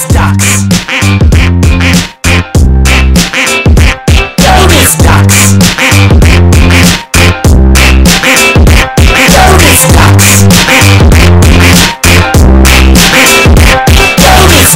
stocks.